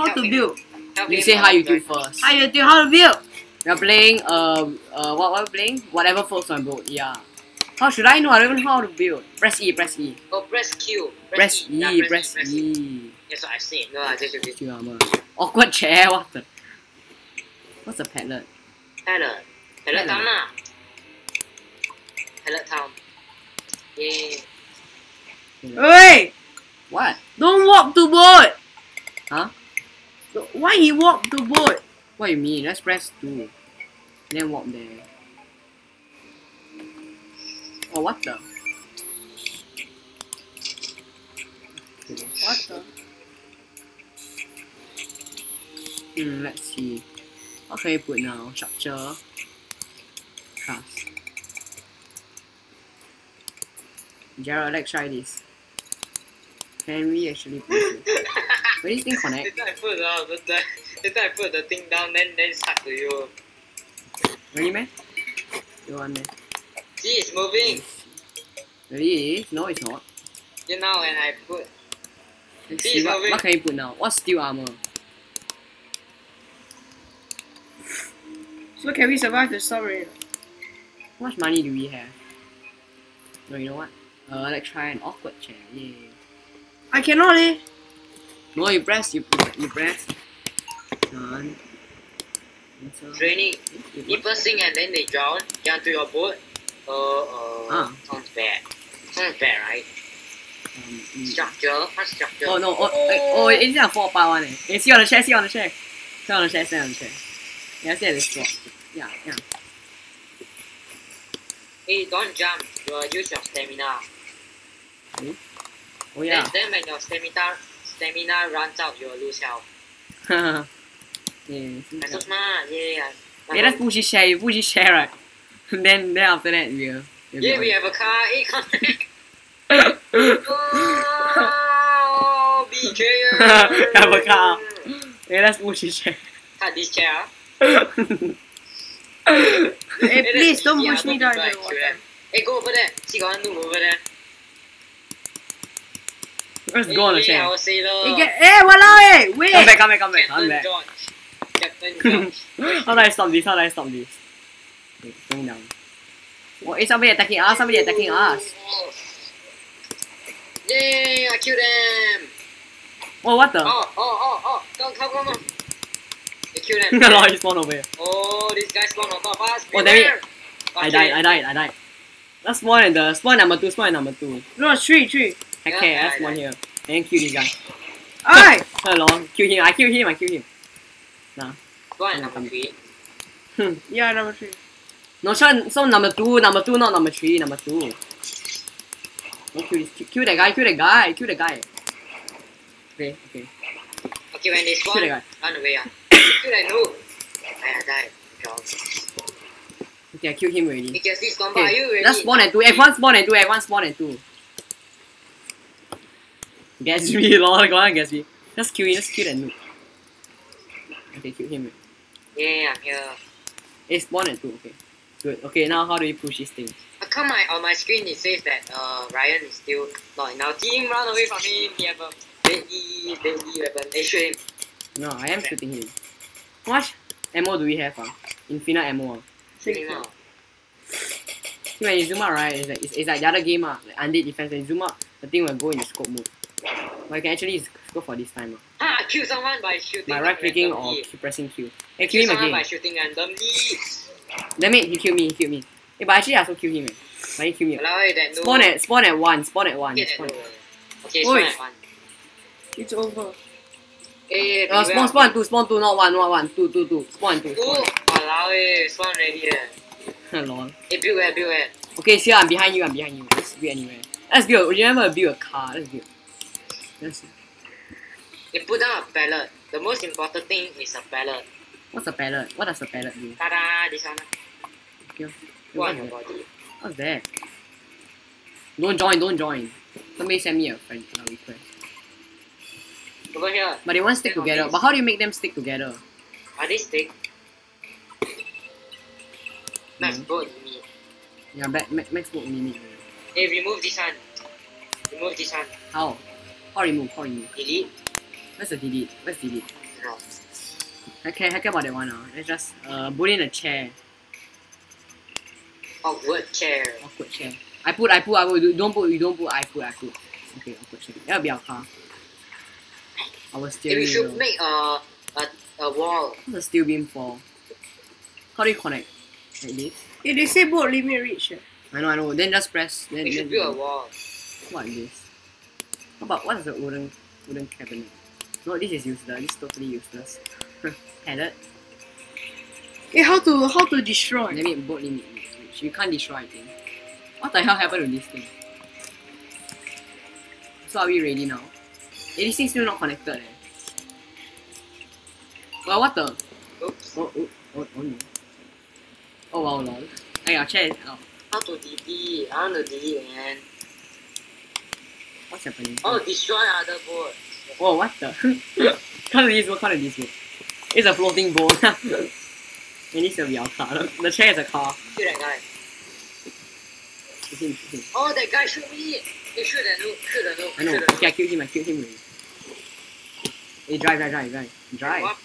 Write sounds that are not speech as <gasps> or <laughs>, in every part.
How Help to me. build? Help You say how you do first. How you do? How to build? We're playing um uh what what we playing? Whatever Floats your Boat, yeah. How should I know? I don't even know how to build. Press E, press E. Oh, press Q. Press Yeah, E, press press E. That's what I said. No, I just repeat. Q armor. Awkward chair, what the What's a pallet? Pallet. Pallet Pallet. town lah. Pallet town. Yay. Hey! What? Don't walk to boat! Huh? Why he walk the boat? What you mean? Let's press two. Then walk there. Oh what the? What the? Hmm, let's see. What can we put now? Structure. Class. Gerald, let's try this. Can we actually put it? <laughs> Will this thing connect? Later I put the, the, the later I put the thing down then then stuck to you. Really, man? You want me? See it's moving. Really? No, it's not. You know when I put Let's See, see, what, moving. what can we put now? What's steel armor? So can we survive the storm rain? How much money do we have? No, you know what? Uh, let's try an awkward chair. Yay. I cannot eh. No, you press, you, you press. Done. Enter. training. You People sing and then they drown, get onto your boat. Uh, uh, Ah. sounds bad. Sounds bad, right? Um, mm. Structure, what's structure? Oh no, oh, oh, oh it's not fall apart one eh. Hey, see on the chair, see on the chair. See on the chair, see on the chair. Yeah, see at the spot. Yeah, yeah. Hey, don't jump. You will use your stamina. Hmm? Oh yeah. Then, then when your stamina stamina runs out, you will lose health. <laughs> yeah. I'm so smart. Yeah. Let's push this chair, you push this chair right. <laughs> then, then after that, we'll... we'll Yeah, we have a car. Hey, come back. <laughs> Oh, careful. Have a car. Let's push this chair. Cut this chair. Hey, please don't push me down try into to the water. Hey, go over there. See, got one over there. Let's go on the Hey, chair. Hey, walao eh! Wait! Come back, come back, come back, come Captain back. George. Captain George. <laughs> How do I stop this? How do I stop this? Wait, going down. Oh, hey, somebody attacking us, somebody attacking us. Yay, I killed them. Oh, what the? Oh, oh, oh, oh. Come, come, come, come. They killed them. <laughs> no, he spawned over here. Oh, this guy spawned on top of us. Oh, damn it. I died, I died, I died. Let's spawn in the spawn number two, spawn number two. No, three, three. Okay, Yeah, I spawn died. here. And kill this guy. Alright! <laughs> Hello, kill him, I kill him, I kill him. Spawn at number three. Yeah, number three. No, so, so number two, number two, not number three, number two. Don't kill, this, kill, kill that guy, kill that guy, kill that guy. Okay, okay. Okay, when they spawn, Kill that run away. Ah. <coughs> kill that noob. I, I died. Okay, I killed him already. Hey, Jesse, spawn by you Okay, already. let's spawn at two. Everyone spawn at two. Everyone spawn at two. Gatsby, lol. <laughs> Go on, Gatsby. Just kill him. Just kill that noob. Okay, kill him. Yeah, I'm here. Hey, spawn at two. Okay. Good. Okay, now how do we push this thing? How come my, on my screen it says that uh, Ryan is still not in our team? Run away from him. He have a deadly, deadly weapon. Hey, shoot him. No, I am shooting him. How much ammo do we have? Uh? Infinite ammo. Uh? Him. See, when you zoom out, right, it's like, it's, it's like the other game, uh, like Undead Defense. When you zoom out, the thing will go in the scope mode. But you can actually go for this time. Ah, I killed someone by shooting By right clicking or pressing Q. Hey, Kill kill him someone by shooting randomly. Damn it, he killed me, he killed me. Hey, but actually I also killed him. Eh. But he killed me. Allow that noob. Spawn at spawn at one, spawn at one. Spawn at. Okay, spawn at one. It's over. Hey, uh, spawn spawn two, spawn two, not one, not one, two, two, two. Spawn two, spawn. allow it. Spawn ready. eh. <laughs> Lol. Hey, build where, build where. Okay, see I'm behind you, I'm behind you. Let's build anywhere. Let's build remember build a car, let's build. Let's They put down a pallet. The most important thing is a pallet. what's a pallet? What does a pallet do? Ta-da, this one. Okay. Put on What's your body. What's that? Don't join, don't join. Somebody send me a friend uh, request. Over here. But they won't stick on together. But how do you make them stick together? Are they stick? Max Mhm. boat me. Yeah, back, max, max mode mini. Hey, remove this one. Remove this one. How? How remove? How remove? Delete. Where's the delete? Where's delete? No. I care, I care about that one now. Let's just uh put in a chair. Awkward chair. Awkward chair. I put, I put, I put. Don't put, you don't put. I put, I put. Okay, awkward chair. That'll be our car. Our If steering we should make a, a, a wall. What's the steel beam for? How do you connect? Like this? Eh, they say boat limit reach. eh. I know, I know. Then just press. Then, We then should build a wall. What is this? How about what is the wooden wooden cabinet? No, this is useless. This is totally useless. <laughs> Pallet. Eh, how to how to destroy? Limit boat limit. reach. You can't destroy. I think. What the hell happened to this thing? So are we ready now? Eh, this thing's still not connected. Eh. Well, what the? Oops. Oh, oh, oh, oh no. Oh wow, lol. Hey, our chair is out. How to delete? I want to delete, man. What's happening? Oh, destroy other boards. Whoa, what the? How did this work? How did this work? It's a floating boat. <laughs> it needs to be our car. The- The chair is a car. Shoot that guy. Shoot him, shoot him. Oh, that guy shoot me. Hey, shoot the noob. Shoot the noob. I know. Shoot the Okay, I killed him. I killed him already. Hey, drive, drive, drive, drive. Drive.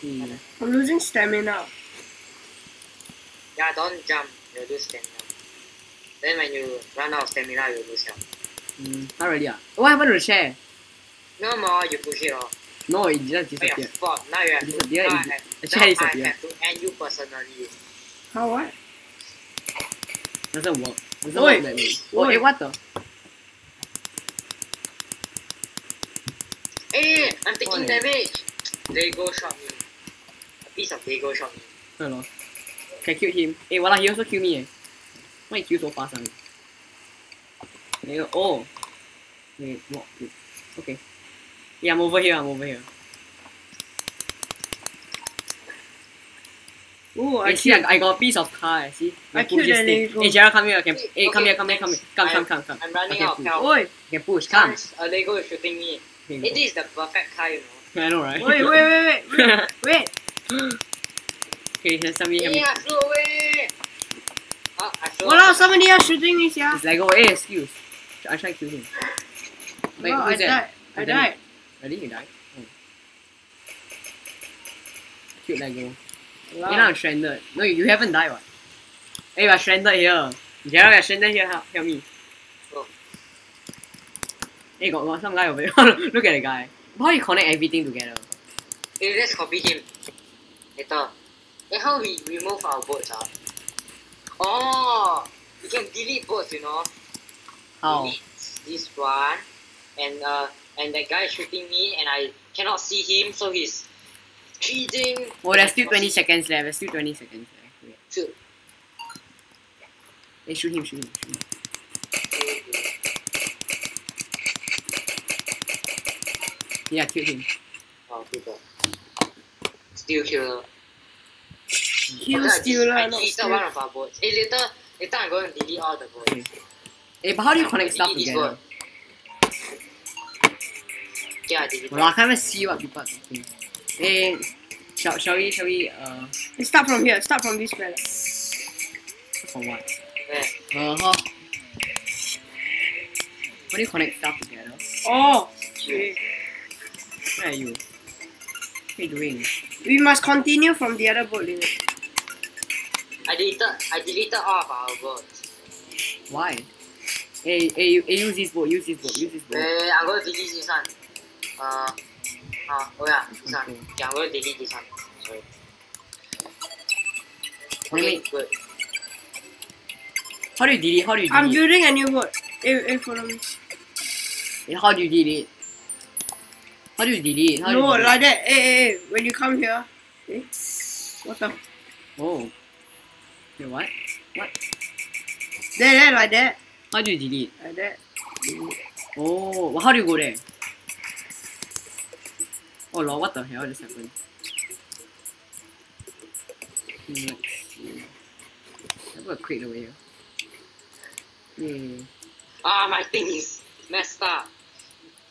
Hmm. I'm losing stamina. Yeah, don't jump. You'll lose stamina. Then when you run out of stamina, you lose health. Hmm. Not really. Ah. What happened to the chair? No more, you push it off. No, it just Oh, yeah, disappeared. spot. Now you have to. Disappear, Now I it- have, the now chair I disappeared. have to end you personally. How what? Doesn't work. Doesn't Oi. work that way. Oh, Oi. hey, what the? Hey, I'm taking Oi. damage. Lego shot me. A piece of Lego shot me. I lost. Okay, killed him. Hey, voila, he also killed me. Eh. Why he kill so fast? There you go. Oh. Wait, what? Okay. Yeah, I'm over here. I'm over here. Oh, I see, I. I got a piece of car. eh, See, I can push killed this the thing. Lego. Hey, Gerald, come here. I can. Okay, Hey, come here. Come here. Come here. Come, I- come, come, come. I'm running Okay, out of push. health. Oi, You can push. Come. Guys, A Lego is shooting me. Here you is the perfect car, you know. I know, right? wait, wait, wait, wait, wait, wait. <laughs> okay, here's somebody. help me. Yeah, I flew away. Oh, I flew Walao, off. somebody else shooting me, yeah. It's Lego. Hey, excuse. I try to kill him. Wait, No, I who's that? died. I Who's that? died. Ready? You died? Oh. Cute Lego. Wow. You're not stranded. No, you, you haven't died, what? Hey, we're stranded here. Gerald, we're stranded here. Help, help me. Oh. Hey, got, got some guy over here. <laughs> Look at the guy. How do you connect everything together? Hey, let's copy him. Later. Hey, how we remove our boats, ah? Oh, we can delete boats, you know. How? This one, and uh, and that guy is shooting me, and I cannot see him, so he's cheating. Oh, there's still 20 seconds left. There's still 20 seconds left. Wait. Shoot. Hey, shoot him, shoot him, shoot him. Yeah, kill him. Oh, people. Still killer. Kill I stealer, I not deleted one of our boats. Hey, later, later I'm going to delete all the boats. Okay. Hey, but how do you connect stuff together? Yeah, I deleted. Well, I can't even see what people are talking. Hey, shall, shall we, shall we, uh, Let's start from here. Start from this pallet. for what? Where? Uh huh. How do you connect stuff together? Oh, shit. Where are you? What are you doing? We must continue from the other boat limit. I deleted, I deleted all of our boats. Why? Hey, hey, hey, use this boat, use this boat, use this boat. Wait, I'm going to delete this one. Uh, uh, oh yeah, this one. Yeah, I'm going to delete this one. Sorry. Wait, Okay, wait. good. How do you delete? How do you I'm delete? building a new boat. Hey, hey, follow me. Hey, how do you delete? How do you delete? How do No, you delete? like that. Hey, hey, hey. When you come here. Hey. What the? Oh. Wait, what? What? There, there, like that. How do you delete? Like that. Oh, well, how do you go there? Oh lord, what the hell just happened? Hmm, Let's see. I'm gonna quit away here. Yeah, Ah, my thing is messed up.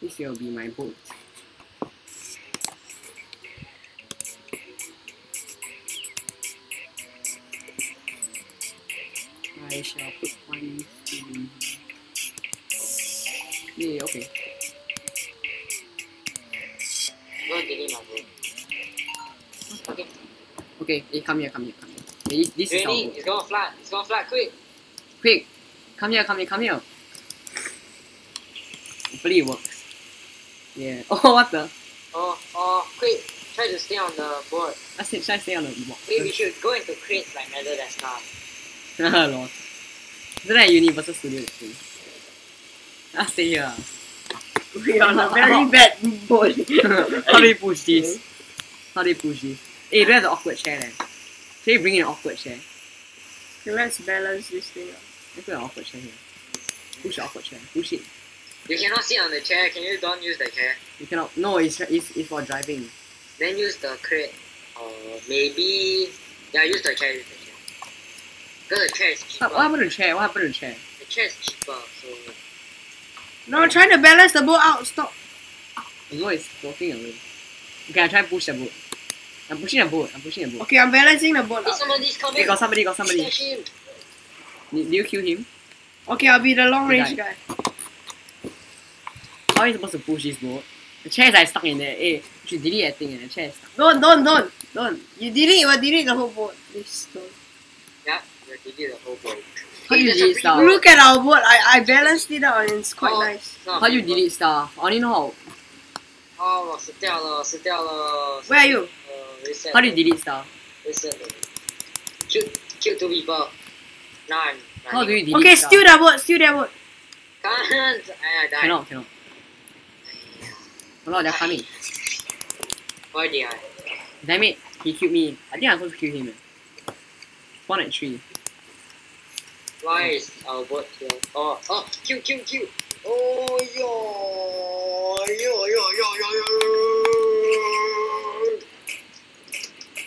this will be my boat. Shall put one in here. Yeah, okay. Go delete my boat. Okay. Okay, hey, come here, come here, come here. Hey, this, this is our boat. It's gonna fly. It's gonna fly quick. Quick, come here, come here, come here. Hopefully it works. Yeah. <laughs> Oh, what the? Oh, oh, quick. Try to stay on the board. I said, should I stay on the box? Maybe we should go into crates like Nether that stuff. Lol. Isn't that Universal Studio thing? I stay here. We are on a very <laughs> bad boat. How do you <laughs> push this? How do you push this? Eh, hey, do you have the awkward chair then? Should we bring in an awkward chair? Okay, let's balance this thing out. Let's put an awkward chair here. Push the awkward chair. Push it. You cannot sit on the chair. Can you don't use the chair? You cannot. No, it's, it's, it's for driving. Then use the crate. Or maybe. Yeah, use the chair. Use the chair. Because the chair is cheaper. What, what happened to the chair? What happened to the chair? The chair is cheaper, so. No, I'm trying to balance the boat out. Stop. The boat is floating away. Okay, I try to push the boat. I'm pushing the boat. I'm pushing the boat. Okay, I'm balancing the boat Hey, out. somebody's coming! Hey, got somebody, got somebody. Smash him! Did, did you kill him? Okay, I'll be the long He range died. guy. How are you supposed to push this boat? The chair is like stuck in there. Hey, you should delete that thing and the chair is stuck. Don't, don't, don't, don't. You delete, you will delete the whole boat. Please don't. Yeah, we delete the whole boat. How do you there's a delete free stuff? boat. Look at our boat. I, I balanced it out and it's quite Oh. nice. No, How do you delete stuff? I only know how. 哦，我死掉了，死掉了。 Where are you? 呃，reset. How do you delete stuff? Reset. Kill, kill two people. Now I'm. How do you delete Okay, stuff? steal that boat, steal that boat. Can't. I, <laughs> I died. Cannot, cannot. Oh no, they're coming. Why did I? Damn it, he killed me. I think I'm supposed to kill him. eh. One at three. Why is our boat here? Oh, oh, kill, kill, kill. Oh, yo, yo, yo, yo, yo, yo.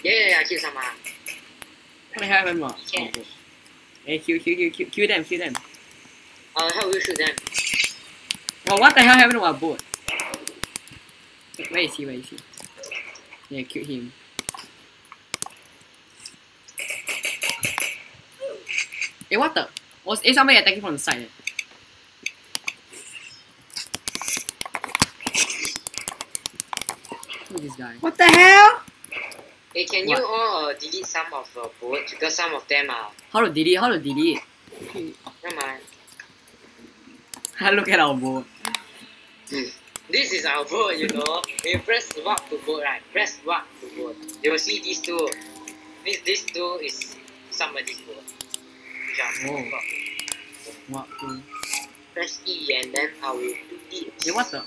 Yeah, I kill someone. What the hell happened? What? Yeah. Hey, kill, kill, kill, kill, kill them, kill them. Uh, I'll help you shoot them. Oh, what the hell happened to our boat? Where is he? Where is he? Yeah, killed him. Hey, what the? Was is somebody attacking from the side? eh? Who is this guy? What the hell? Hey, can you all uh, delete some of the boats? Because some of them are. How to delete? How to delete? Never mind. <laughs> Look at our boat. This is our boat, you know. When you press swap to boat, right? Press swap to boat. You will see these two. This this two is somebody's boat. Are Oh. What? the- Press E and then I will this. Hey, what the?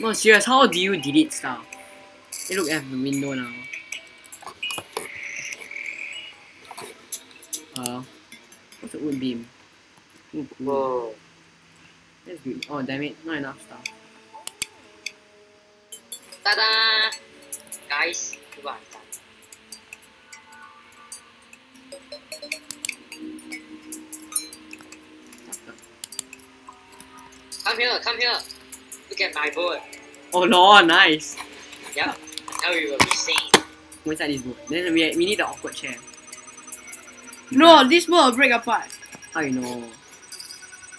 No, serious. How do you delete stuff? Hey, look at the window now. Uh, what's the wood beam? Ooh, cool. Whoa. That's good. Oh, damn it. Not enough stuff. Ta-da! Guys, look Come here, come here. Look at my boat. Oh, no, nice. Yep. Now we will be safe. Go inside this boat. Then we, we need the awkward chair. No, this boat will break apart. How you know?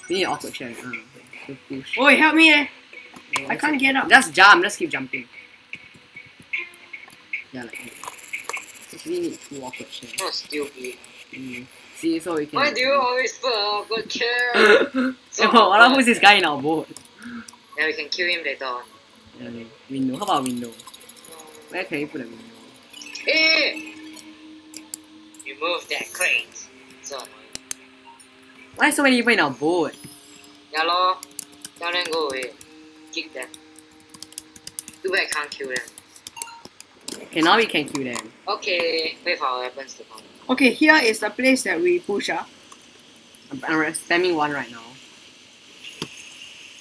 We need an awkward chair. Uh, okay. Push. Oh, help me eh. Oh, I can't get up. Just jump, just keep jumping. Yeah, like that. Actually need two awkward chairs. Not stupid. Mm. See, so we can. Why do you always put a good chair? oh, what who's this guy in our boat? Then we can kill him later. Yeah, window. How about window? Where can we put a window? Hey! Remove that crate. So annoying. Why so many people in our boat? Yeah lor. Tell them go away. Kick them. Too bad can't kill them. Okay, now we can kill them. Okay, wait for our weapons to come. Okay, here is the place that we push ah. I'm, I'm spamming one right now.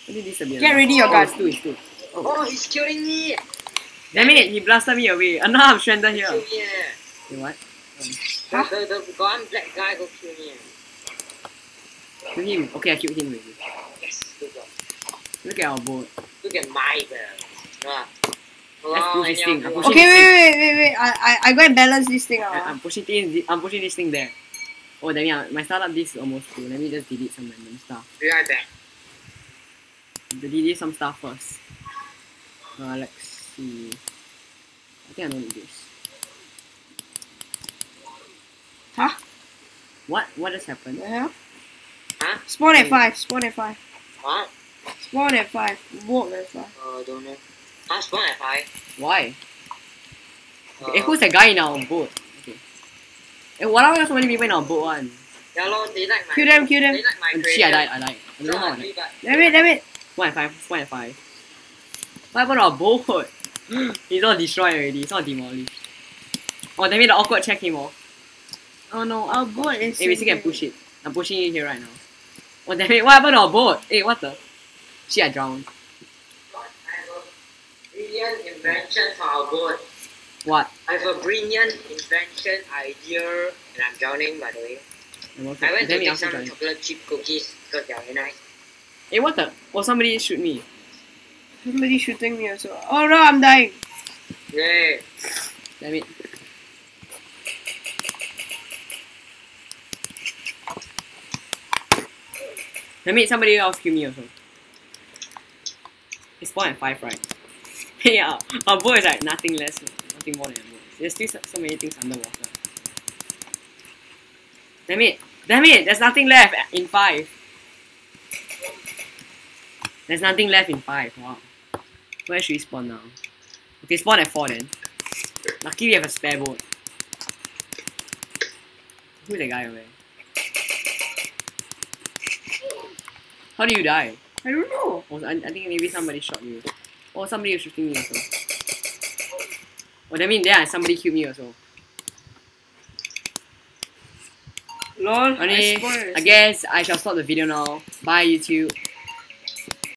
What did this? Get ready your guys. gun. It's two, two. Oh, he's killing me! Damn it, he blasted me away. And now I'm stranded here. Kill me! eh. Wait, what? The, the, the one black guy go kill me. eh. Kill him. Okay, I killed him already. Yes, good job. Look at our boat. Look at my bird. Ah. Let's push this thing. I'm anyone- pushing Okay, wait, wait, wait, wait. I, I, I go and balance this thing out. I, ah. I'm pushing this. I'm pushing this thing there. Oh, damn it! My startup disk is almost full. Let me just delete some random stuff. Be right back. Delete some stuff first. Uh, let's see. I think I don't need this. Huh? What? What just happened? The hell? Huh? Spawn at five. Spawn at five. What? Spawn at five. Walk at five. Uh, don't know. Huh? Spawn at five. Why? Uh, Eh, who's that guy in our boat? Okay. Eh, what are so many people in our boat one? Yeah, lor, they like my. Kill them. Kill them. They like my And creation. shit, I died, I died. I don't know how I died. Damn it. Damn it. One and five, one and five. What happened to our boat? <gasps> It's all destroyed already, it's all demolished. Oh, damn it, the awkward check came off. Oh no, our boat is. Hey, we still can push it. I'm pushing it here right now. Oh, damn it, what happened to our boat? Hey, what the? Shit, I drowned. I brilliant invention for our boat. What? I have a brilliant invention idea, and I'm drowning by the way. I'm I went to Damn take some drowning. chocolate chip cookies because they are very nice. Hey, what the? Oh, somebody shoot me. Somebody shooting me also. Oh no, I'm dying. Yay! Damn it. Damn it, somebody else kill me also. It's spawn at 5, right? <laughs> yeah, our boat is like nothing less, nothing more than a boat. There's still so, so many things underwater. Damn it! Damn it! There's nothing left in 5. There's nothing left in 5, wow. Where should we spawn now? Okay, spawn at 4 then. Lucky we have a spare boat. Who's the guy over there? How do you die? I don't know. Oh, I, I think maybe somebody shot you. Oh, somebody was shooting me also. Oh, that means yeah, somebody killed me also. Lol. Only, I. I guess I shall stop the video now. Bye, YouTube.